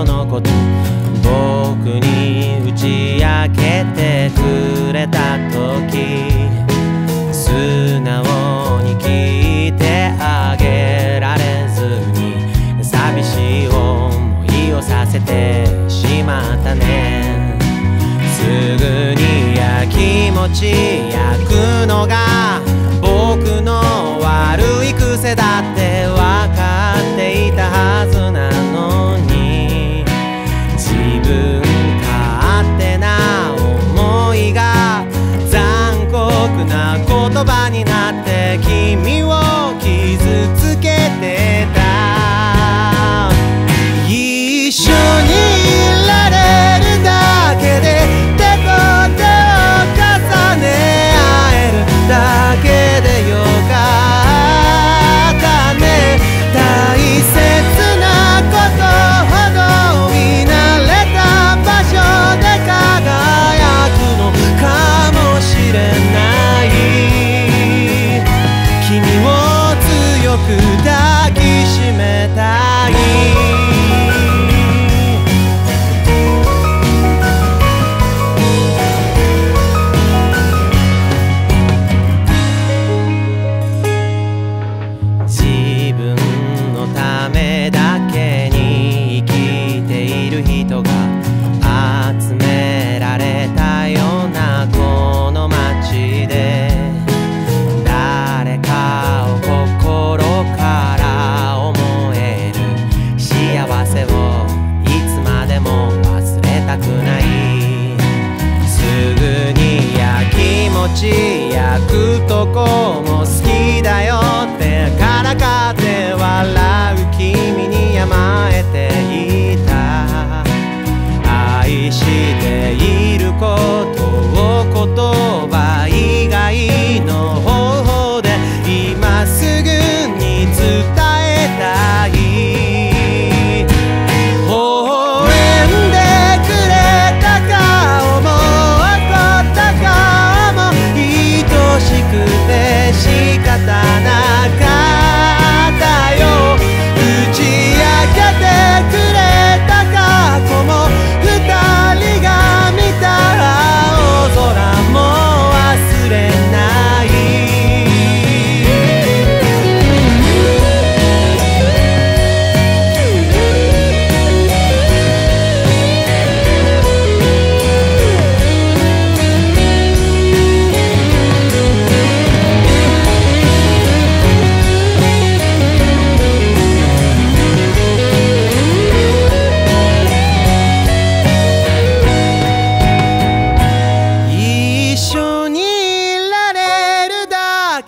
人のこと僕に打ち明けてくれた時素直に聞いてあげられずに寂しい思いをさせてしまったね。すぐにやきもち焼くのがで君を傷つけてた。一緒にくとこも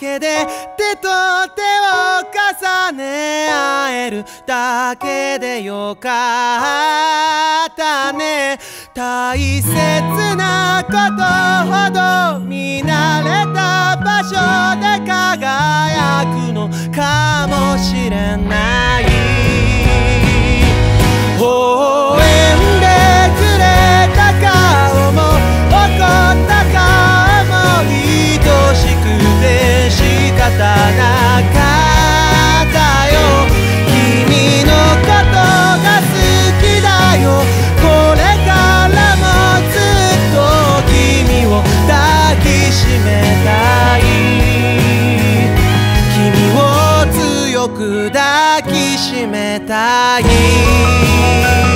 けで手と手を重ね合えるだけでよかったね。大切なことほど見慣れた場所で輝くのかもしれない。強く抱きしめたい。